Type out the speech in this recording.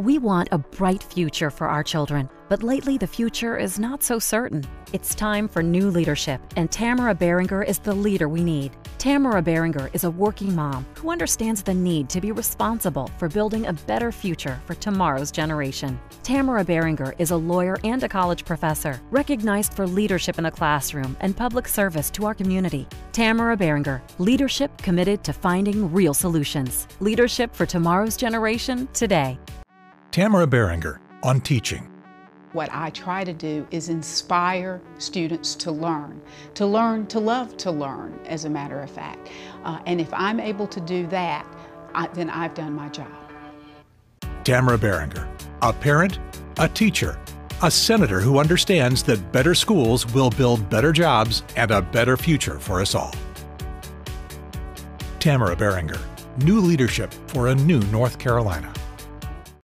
We want a bright future for our children, but lately the future is not so certain. It's time for new leadership, and Tamara Barringer is the leader we need. Tamara Barringer is a working mom who understands the need to be responsible for building a better future for tomorrow's generation. Tamara Barringer is a lawyer and a college professor, recognized for leadership in the classroom and public service to our community. Tamara Barringer, leadership committed to finding real solutions. Leadership for tomorrow's generation today. Tamara Barringer on teaching. What I try to do is inspire students to learn, to learn to love to learn, as a matter of fact. Uh, and if I'm able to do that, I, then I've done my job. Tamara Barringer, a parent, a teacher, a senator who understands that better schools will build better jobs and a better future for us all. Tamara Barringer, new leadership for a new North Carolina.